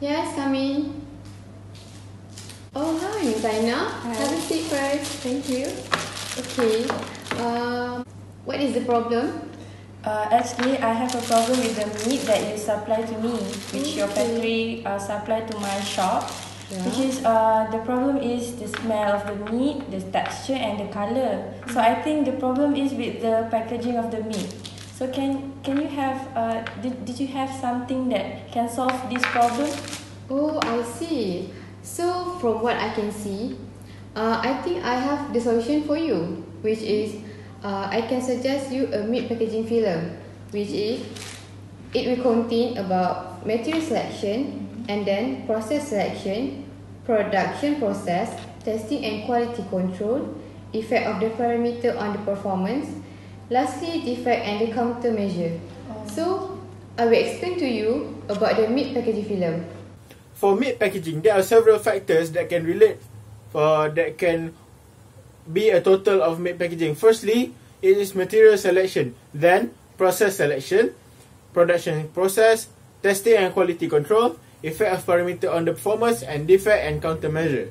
Yes, come in. Oh, hi, Aina. Hi. Have a seat first. Thank you. Okay. Um, what is the problem? Uh, actually, I have a problem with the meat that you supply to me, which your Okay. factory uh, supply to my shop. Yeah. Which is uh, the problem is the smell of the meat, the texture, and the color. So I think the problem is with the packaging of the meat. So can can you have uh, did, did you have something that can solve this problem? Oh, I see. So, from what I can see, uh, I think I have the solution for you, which is uh, I can suggest you a meat packaging film, which is it will contain about material selection and then process selection, production process, testing and quality control, effect of the parameter on the performance, lastly defect and the countermeasure. So, I will explain to you about the meat packaging film. For meat packaging, there are several factors that can relate uh, that can be a total of meat packaging. Firstly, it is material selection, then process selection, production process, testing and quality control, effect of parameter on the performance, and defect and countermeasure.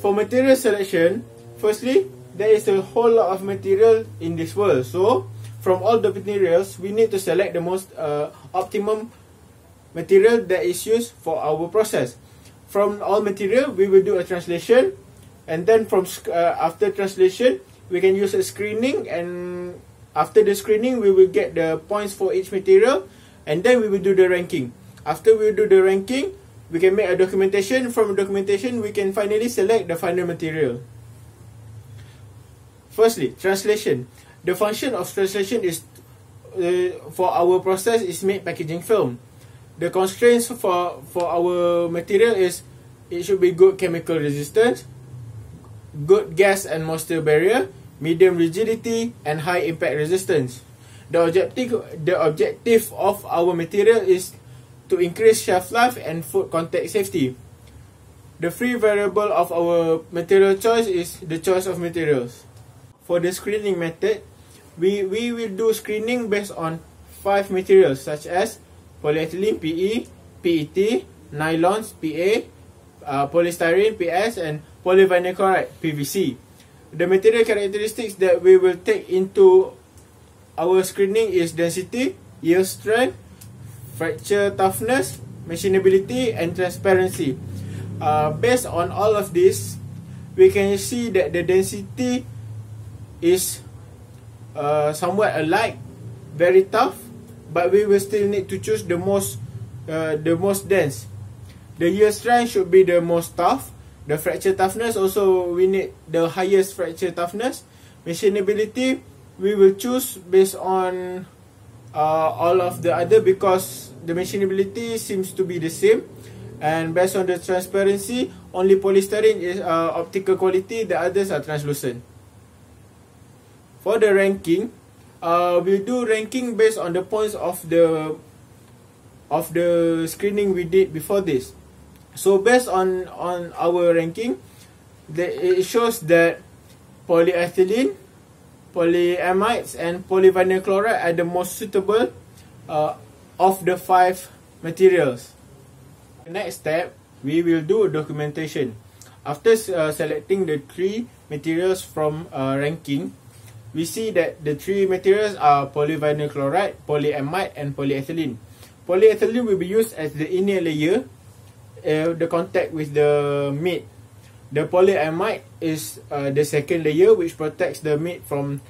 For material selection, firstly, there is a whole lot of material in this world. So, from all the materials, we need to select the most uh, optimum material that is used for our process. From all material, we will do a translation, and then from uh, after translation, we can use a screening, and after the screening, we will get the points for each material, and then we will do the ranking. After we do the ranking, we can make a documentation. From documentation, we can finally select the final material. Firstly, translation. The function of translation is uh, for our process is meat packaging film. The constraints for for our material is it should be good chemical resistance, good gas and moisture barrier, medium rigidity, and high impact resistance. The objective the objective of our material is to increase shelf life and food contact safety. The free variable of our material choice is the choice of materials. For the screening method, we, we will do screening based on five materials such as polyethylene PE, PET, nylons PA, uh, polystyrene PS, and polyvinyl chloride PVC. The material characteristics that we will take into our screening is density, yield strength, fracture toughness, machinability, and transparency. Uh, based on all of this, we can see that the density is uh, somewhat alike, very tough, but we will still need to choose the most uh, the most dense. The yield strength should be the most tough. The fracture toughness also we need the highest fracture toughness. Machinability we will choose based on uh, all of the other because the machinability seems to be the same. And based on the transparency, only polystyrene is uh, optical quality. The others are translucent. For the ranking, uh, we do ranking based on the points of the of the screening we did before this. So based on on our ranking, the, it shows that polyethylene, polyamides, and polyvinyl chloride are the most suitable uh, of the five materials. Next step, we will do documentation. After uh, selecting the three materials from uh, ranking, we see that the three materials are polyvinyl chloride, polyamide, and polyethylene. Polyethylene will be used as the inner layer, uh, the contact with the meat. The polyamide is uh, the second layer which protects the meat from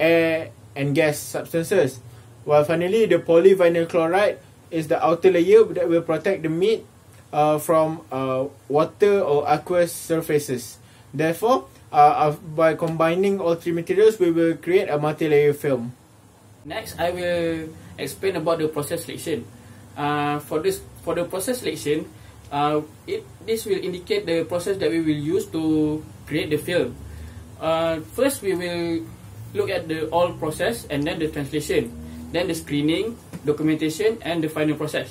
air and gas substances. While finally, the polyvinyl chloride is the outer layer that will protect the meat uh, from uh, water or aqueous surfaces. Therefore, uh, uh, by combining all three materials, we will create a multi-layer film. Next, I will explain about the process selection. Uh, for this, for the process selection, uh, it this will indicate the process that we will use to create the film. Uh, first, we will look at the all process and then the translation, then the screening, documentation, and the final process.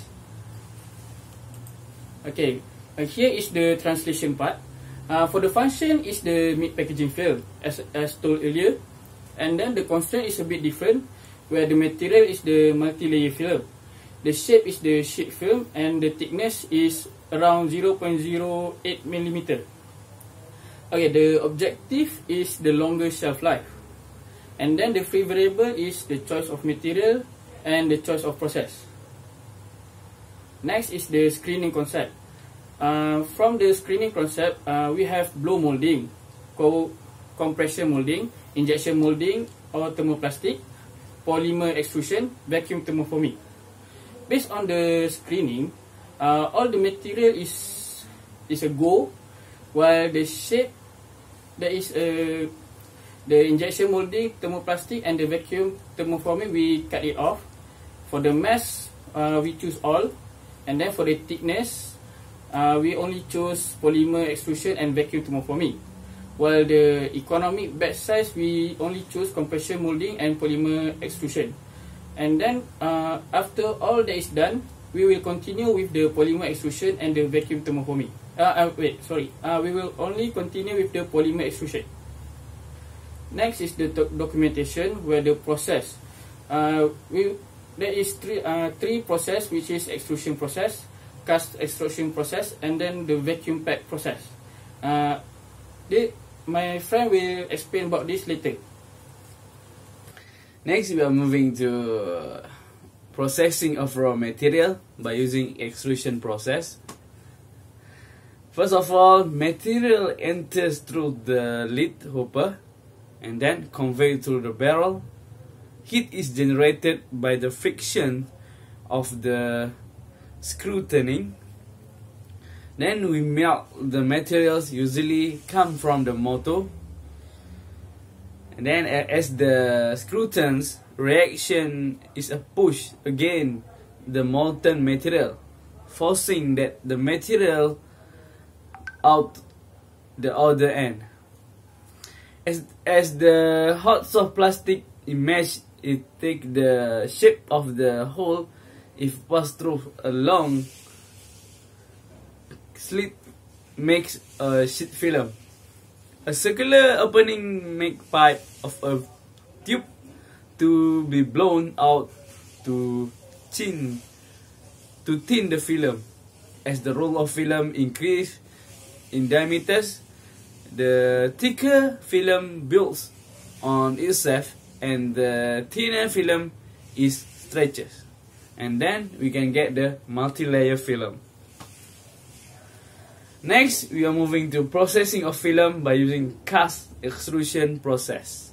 Okay, uh, here is the translation part. Uh, for the function is the meat packaging film, as as told earlier, and then the constraint is a bit different, where the material is the multi-layer film. the shape is the sheet film and the thickness is around 0.08 millimeter. Okay, the objective is the longer shelf life. And then the free variable is the choice of material and the choice of process. Next is the screening concept. Uh, from the screening concept, uh, we have blow molding, co compression molding, injection molding or thermoplastic, polymer extrusion, vacuum thermoforming. Based on the screening, uh, all the material is is a go, while the shape there is a the injection molding, thermoplastic, and the vacuum thermoforming we cut it off. For the mass, uh, we choose all, and then for the thickness, uh, we only choose polymer extrusion and vacuum thermoforming. While the economic batch size, we only choose compression molding and polymer extrusion. And then uh, after all that is done, we will continue with the polymer extrusion and the vacuum thermoforming. Uh, uh, wait, sorry. Uh, we will only continue with the polymer extrusion. Next is the doc documentation where the process. Uh, we there is three uh, three process which is extrusion process, cast extrusion process, and then the vacuum pack process. Uh, the, my friend will explain about this later. Next, we are moving to processing of raw material by using extrusion process. First of all, material enters through the lead hopper and then conveyed through the barrel. Heat is generated by the friction of the screw turning. Then we melt the materials usually come from the motor and then as the screw turns, reaction is a push again the molten material, forcing that the material out the other end. As as the hot soft plastic image it take the shape of the hole if passed through a long slit makes a sheet film. A circular opening make pipe of a tube to be blown out to thin to thin the film. As the roll of film increase in diameters, the thicker film builds on itself and the thinner film is stretches. And then we can get the multi-layer film. Next, we are moving to processing of film by using cast extrusion process.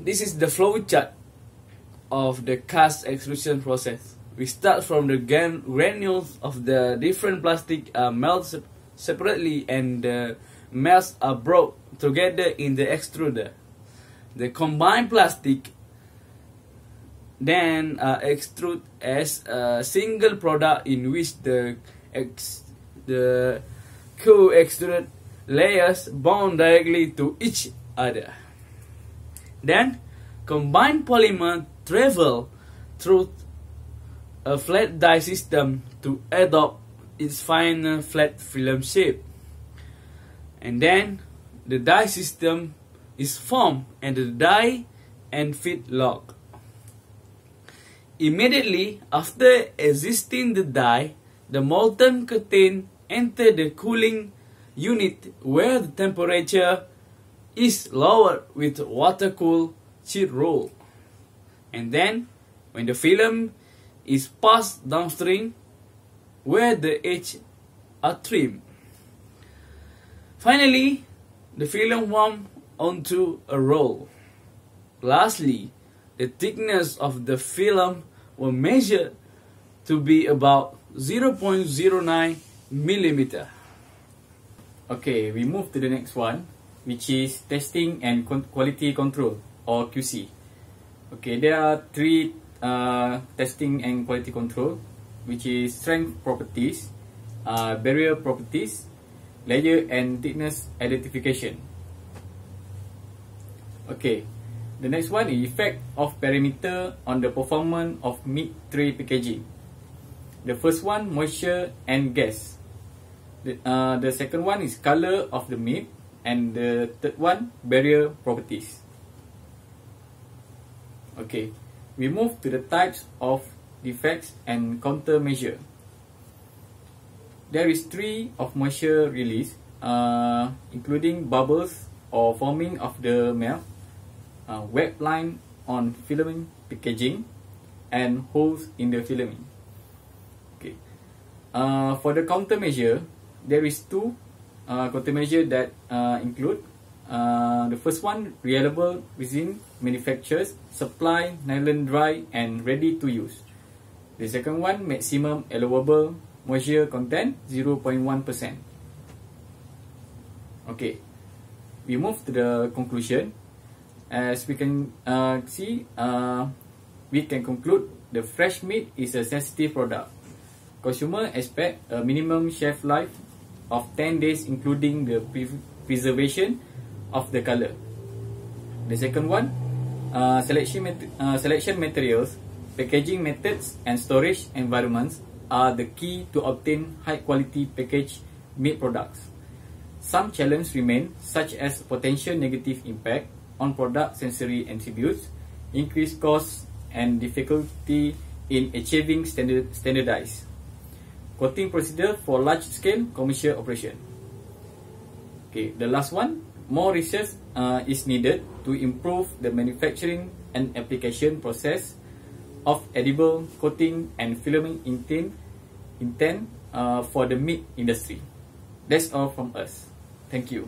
This is the flow chart of the cast extrusion process. We start from the granules of the different plastic uh, are melted separately and the melts are brought together in the extruder. The combined plastic then uh, extrude as a single product in which the ex the co-extruded layers bond directly to each other. Then combined polymer travel through a flat die system to adopt its final flat film shape. And then the die system is formed and the die and feedblock. Immediately after existing the die, the molten curtain enter the cooling unit where the temperature is lowered with water-cooled sheet roll. And then, when the film is passed downstream, where the edges are trimmed. Finally, the film warm onto a roll. Lastly, the thickness of the film was measured to be about 0.09 millimeter. Okay, we move to the next one, which is testing and quality control or QC. Okay, there are three uh, testing and quality control, which is strength properties, uh, barrier properties, layer and thickness identification. Okay, the next one is effect of parameter on the performance of meat tray packaging. The first one, moisture and gas. The, uh, the second one is color of the meat. And the third one, barrier properties. Okay, we move to the types of defects and countermeasure. There is three of moisture release, uh, including bubbles or forming of the melt, uh, wet line on filament packaging, and holes in the filament. Okay, uh, for the countermeasure, there is two uh, countermeasure that uh, include uh, the first one reliable resin manufacturers supply nylon dry and ready to use. The second one maximum allowable moisture content 0.1%. Okay, we move to the conclusion. As we can uh, see, uh, we can conclude the fresh meat is a sensitive product. Consumer expect a minimum shelf life of 10 days including the pre preservation of the color. The second one, uh, selection, mat uh, selection materials, packaging methods and storage environments are the key to obtain high quality packaged meat products. Some challenges remain such as potential negative impact on product sensory attributes, increased costs and difficulty in achieving standard standardized coating procedure for large scale commercial operation. Okay, the last one, more research uh, is needed to improve the manufacturing and application process of edible coating and filament intent, intent uh, for the meat industry. That's all from us. Thank you.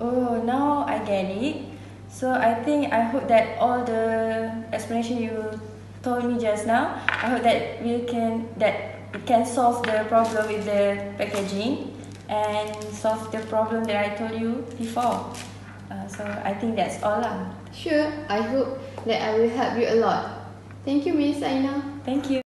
Oh, now I get it. So I think I hope that all the explanation you told me just now, I hope that we can that it can solve the problem with the packaging and solve the problem that I told you before. Uh, so I think that's all lah. Sure, I hope that I will help you a lot. Thank you, Miss Aina. Thank you.